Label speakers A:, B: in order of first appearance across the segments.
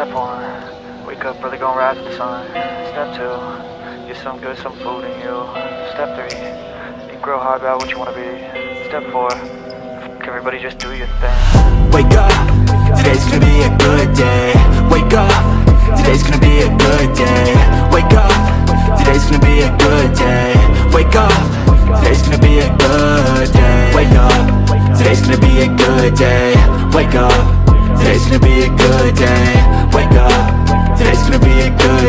A: Step one, wake up early, gonna rise the sun. Step two, get some good, some food in you. Step three, you grow hard about what you wanna be. Step four, everybody, just do your thing.
B: Wake up, today's gonna be a good day Wake up, today's gonna be a good day Wake up, today's gonna be a good day Wake up, today's gonna be a good day Wake up, today's gonna be a good day Wake up, today's gonna be a good day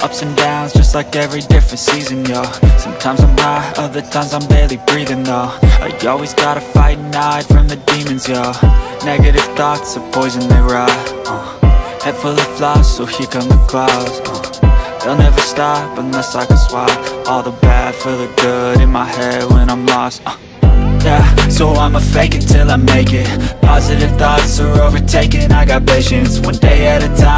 B: Ups and downs, just like every different season, yo Sometimes I'm high, other times I'm barely breathing, though I always gotta fight and hide from the demons, yo Negative thoughts are poison, they rot, uh. Head full of flies, so here come the clouds, uh. They'll never stop unless I can swap All the bad for the good in my head when I'm lost, uh. Yeah, so I'ma fake it till I make it Positive thoughts are overtaken, I got patience One day at a time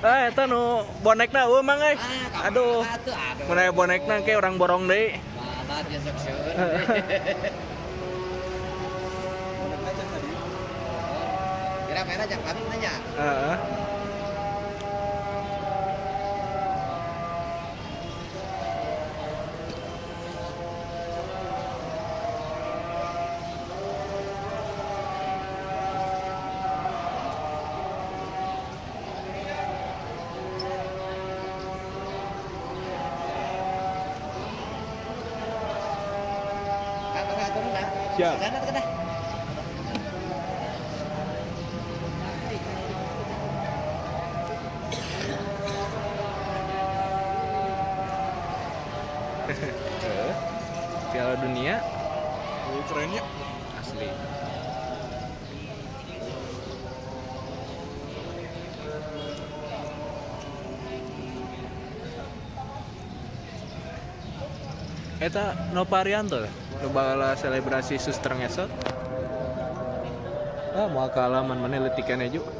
C: ah itu nu bonekna eueuh mah
D: guys.
C: Aduh. mun aya bonekna kayak orang borong deui.
D: Kira-kira jangan nanya
C: ya Piala Dunia.
E: Oh, keren ya.
C: Asli. Eta Noparianto ya? nubala selebrasi suster ngesot. Ah mau kalaman mana
E: letikannya juga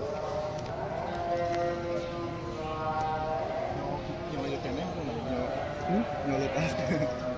C: hmm?